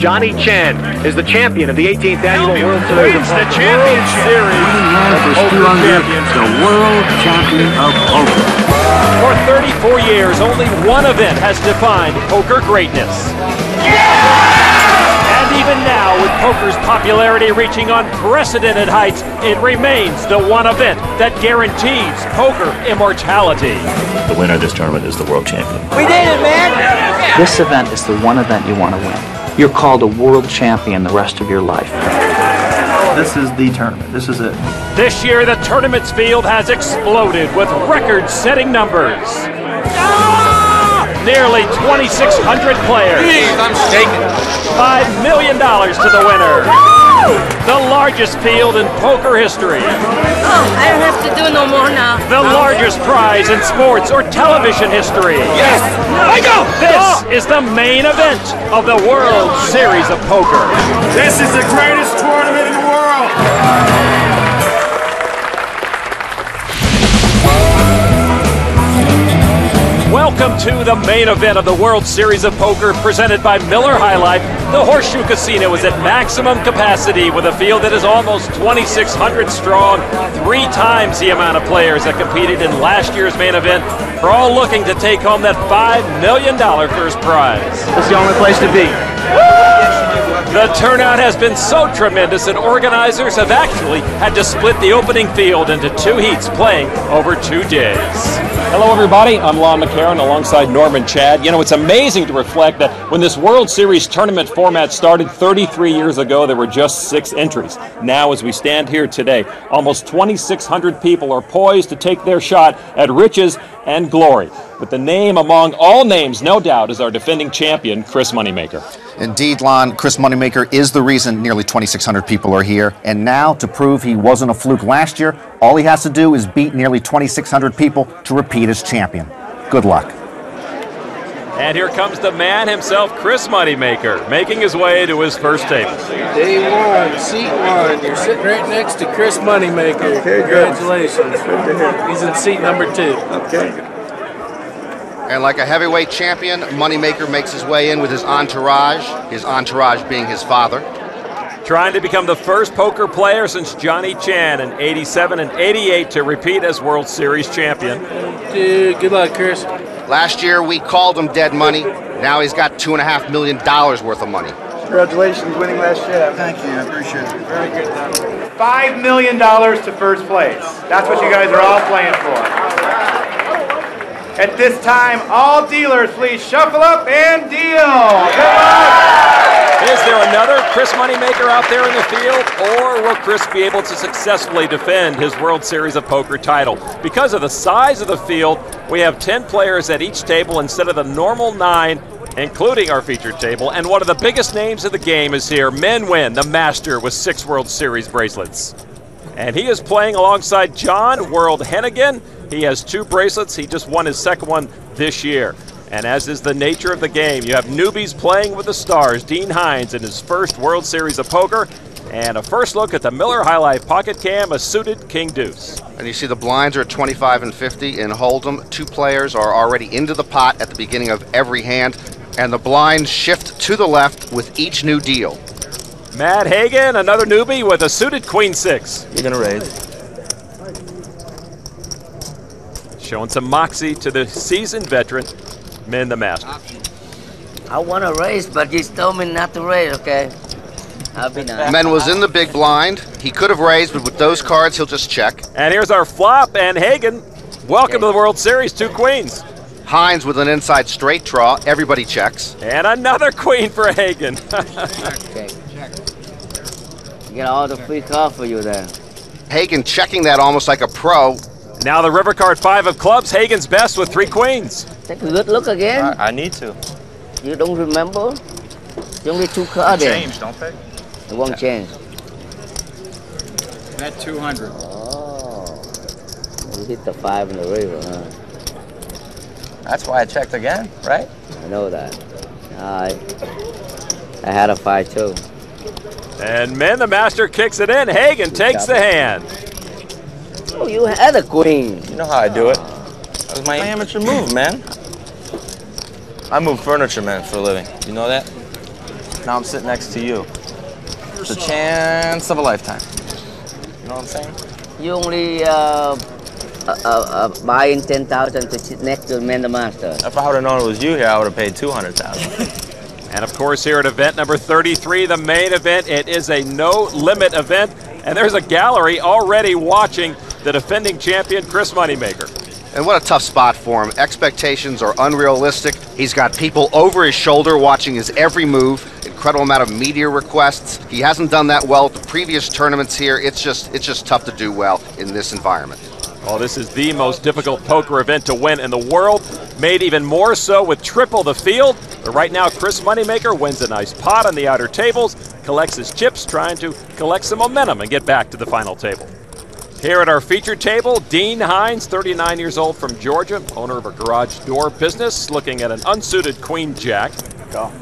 Johnny Chan is the champion of the 18th annual World Series. Wins the championship series. the world champion of poker. For 34 years, only one event has defined poker greatness. And even now, with poker's popularity reaching unprecedented heights, it remains the one event that guarantees poker immortality. The winner of this tournament is the world champion. We did it, man! This event is the one event you want to win. You're called a world champion the rest of your life. This is the tournament. This is it. This year, the tournament's field has exploded with record setting numbers. Nearly 2,600 players. Jeez, I'm shaking. $5 million to the winner. The largest field in poker history. Oh, I don't have to do no more now. The largest prize in sports or television history. Yes! I go! This oh. is the main event of the World Series of Poker. This is the greatest tournament in the world. Welcome to the main event of the World Series of Poker presented by Miller High Life. The Horseshoe Casino is at maximum capacity with a field that is almost 2,600 strong, three times the amount of players that competed in last year's main event. We're all looking to take home that $5 million first prize. It's the only place to be. The turnout has been so tremendous that organizers have actually had to split the opening field into two heats playing over two days. Hello, everybody. I'm Lon McEachern alongside Norman Chad. You know, it's amazing to reflect that when this World Series tournament format started 33 years ago, there were just six entries. Now, as we stand here today, almost 2,600 people are poised to take their shot at riches and glory. But the name among all names, no doubt, is our defending champion, Chris Moneymaker. Indeed, Lon, Chris Moneymaker is the reason nearly 2,600 people are here. And now, to prove he wasn't a fluke last year, all he has to do is beat nearly 2,600 people to repeat as champion. Good luck. And here comes the man himself, Chris Moneymaker, making his way to his first table. Day one, seat one. You're sitting right next to Chris Moneymaker. Okay. Congratulations. Good to. He's in seat number two. Okay. And like a heavyweight champion, Moneymaker makes his way in with his entourage, his entourage being his father. Trying to become the first poker player since Johnny Chan in 87 and 88 to repeat as World Series champion. Dude, good luck, Chris. Last year, we called him dead money. Now he's got $2.5 million worth of money. Congratulations winning last year. Thank you. I appreciate it. Very good. Five million dollars to first place. That's what you guys are all playing for. At this time, all dealers, please shuffle up and deal. Is there another Chris Moneymaker out there in the field, or will Chris be able to successfully defend his World Series of Poker title? Because of the size of the field, we have 10 players at each table instead of the normal nine, including our featured table. And one of the biggest names of the game is here Men Nguyen, the master with six World Series bracelets. And he is playing alongside John World Hennigan. He has two bracelets. He just won his second one this year. And as is the nature of the game, you have newbies playing with the stars. Dean Hines in his first World Series of Poker. And a first look at the Miller High Life Pocket Cam, a suited King Deuce. And you see the blinds are at 25 and 50 in Hold'em. Two players are already into the pot at the beginning of every hand, and the blinds shift to the left with each new deal. Matt Hagan, another newbie with a suited Queen Six. You're going to raise. Showing some moxie to the seasoned veteran, Men the Master. I want to race, but you told me not to race, okay? I'll be nice. Men was in the big blind. He could have raised, but with those cards, he'll just check. And here's our flop, and Hagen, Welcome to the World Series, two queens. Hines with an inside straight draw. Everybody checks. And another queen for Hagen. Okay. You get all the free card for you there. Hagen checking that almost like a pro. now the river card five of clubs. Hagen's best with three queens. Take a good look again. I, I need to. You don't remember? You only two cards there. Change, don't they? It won't change. Net 200. Oh. You hit the five in the river, huh? That's why I checked again, right? I know that. I, I had a five too. And Men the Master kicks it in. Hagan takes the hand. Oh, you had a queen. You know how I do it. That was my amateur move, man. I move furniture, man, for a living. You know that? Now I'm sitting next to you. It's a chance of a lifetime. You know what I'm saying? You only uh, uh, uh, uh, buying 10,000 to sit next to Man the Master. If I would have known it was you here, I would have paid 200000 And of course, here at event number 33, the main event, it is a no limit event. And there's a gallery already watching the defending champion, Chris Moneymaker. And what a tough spot for him. Expectations are unrealistic. He's got people over his shoulder watching his every move. Incredible amount of media requests. He hasn't done that well at the previous tournaments here. It's just it's just tough to do well in this environment. Oh, this is the most difficult poker event to win in the world. Made even more so with triple the field. But right now, Chris Moneymaker wins a nice pot on the outer tables, collects his chips, trying to collect some momentum and get back to the final table. Here at our feature table, Dean Hines, 39 years old from Georgia, owner of a garage door business, looking at an unsuited Queen Jack. Go.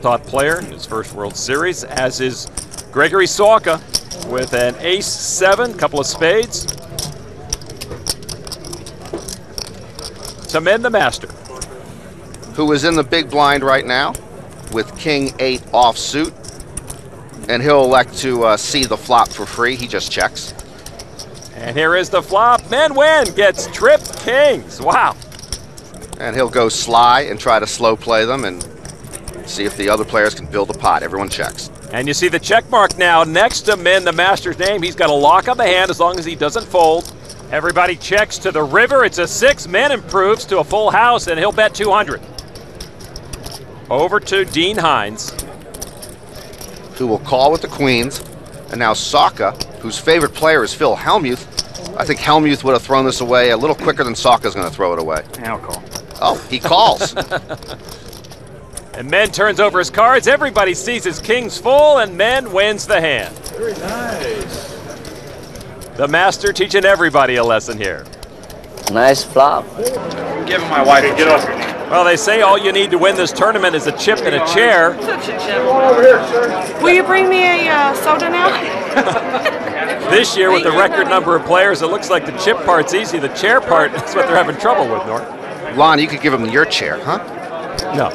Top player in his first World Series, as is Gregory Salka with an ace seven, couple of spades. To Men the master. Who is in the big blind right now with King 8 offsuit. And he'll elect to uh, see the flop for free. He just checks. And here is the flop. Men Nguyen gets trip kings. Wow. And he'll go sly and try to slow play them and see if the other players can build a pot. Everyone checks. And you see the check mark now next to Min, the master's name. He's got a lock on the hand as long as he doesn't fold. Everybody checks to the river. It's a six. Min improves to a full house, and he'll bet 200. Over to Dean Hines. Who will call with the queens. And now Salka, whose favorite player is Phil Hellmuth. I think Hellmuth would have thrown this away a little quicker than Salka's going to throw it away. I'll call. Oh, he calls. And Men turns over his cards. Everybody sees his kings full, and Men wins the hand. Very nice. The master teaching everybody a lesson here. Nice flop. Give him my wife. Get off your knee. Well, they say all you need to win this tournament is a chip and a chair. Will you bring me a uh, soda now? This year, with the record number of players, it looks like the chip part's easy. The chair part is what they're having trouble with, Nor. Lon, you could give him your chair, huh? No.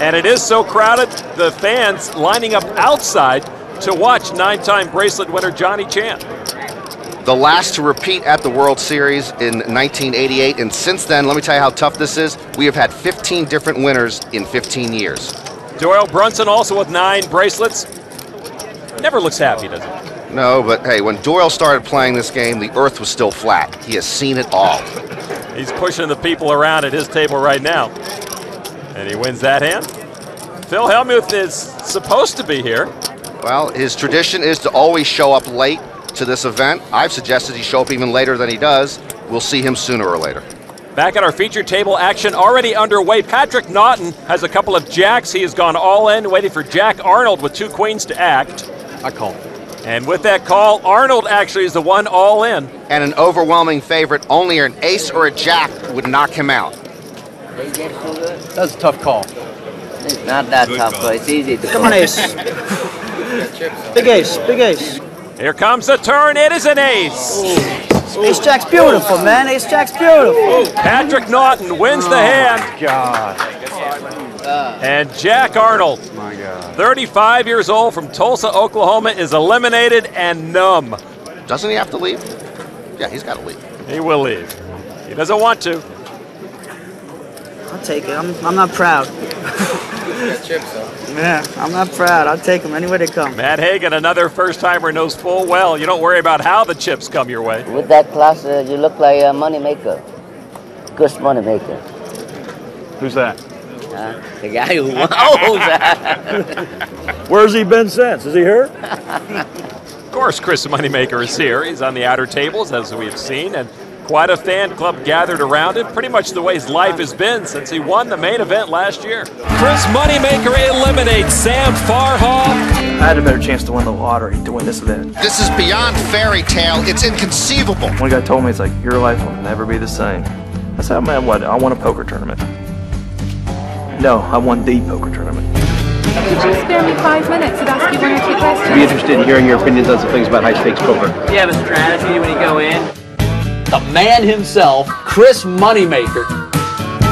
And it is so crowded, the fans lining up outside to watch nine-time bracelet winner Johnny Chan. The last to repeat at the World Series in 1988. And since then, let me tell you how tough this is. We have had 15 different winners in 15 years. Doyle Brunson also with nine bracelets. Never looks happy, does he? No, but hey, when Doyle started playing this game, the earth was still flat. He has seen it all. He's pushing the people around at his table right now. And he wins that hand. Phil Hellmuth is supposed to be here. Well, his tradition is to always show up late to this event. I've suggested he show up even later than he does. We'll see him sooner or later. Back at our feature table action already underway. Patrick Naughton has a couple of jacks. He has gone all in, waiting for Jack Arnold with two queens to act. I call. And with that call, Arnold actually is the one all in. And an overwhelming favorite, only an ace or a jack would knock him out. That's a tough call. It's not that tough, but it's easy to Come on, ace. big ace, big ace. Here comes the turn. It is an ace. Ace Jack's beautiful, man. Ace Jack's beautiful. Patrick Naughton wins the oh, hand. God. And Jack Arnold, oh, My God. 35 years old from Tulsa, Oklahoma, is eliminated and numb. Doesn't he have to leave? Yeah, he's got to leave. He will leave. He doesn't want to. I'll take it. I'm, I'm not proud. Yeah, I'm not proud. I'll take them anywhere they come. Matt Hagan, another first timer, knows full well you don't worry about how the chips come your way. With that class, uh, you look like a money maker. Good money maker. Who's that? Huh? The guy who owns that. Where's he been since? Is he here? Of course, Chris Moneymaker is here. He's on the outer tables, as we've seen, and quite a fan club gathered around him. Pretty much the way his life has been since he won the main event last year. Chris Moneymaker eliminates Sam Farhall. I had a better chance to win the lottery to win this event. This is beyond fairy tale. It's inconceivable. One guy told me, it's like, your life will never be the same. I said, man, what? I won a poker tournament. No, I won the poker tournament. Could you spare me five minutes and ask you one or two questions? Be interested in hearing your opinions on some things about high stakes poker. Do you have a strategy when you go in? The man himself, Chris Moneymaker.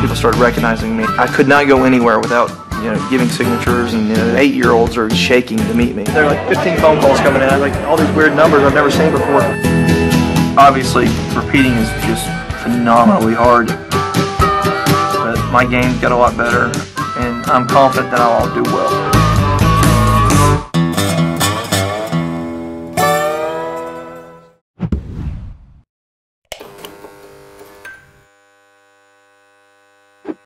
People started recognizing me. I could not go anywhere without you know, giving signatures, and you know, eight-year-olds are shaking to meet me. There are like 15 phone calls coming in, like all these weird numbers I've never seen before. Obviously, repeating is just phenomenally hard, but my game's got a lot better, and I'm confident that I'll do well.